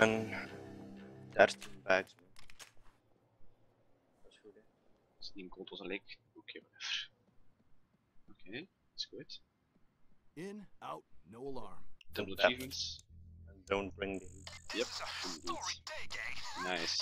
man. 13 bags. man. Dat is goed, hè? Is die gold was lek? Oké, whatever. Oké, is goed. In, out, no alarm. Double achievements. And don't bring the heat. Yep, This indeed. day, gang. Nice.